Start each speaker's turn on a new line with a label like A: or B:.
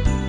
A: つ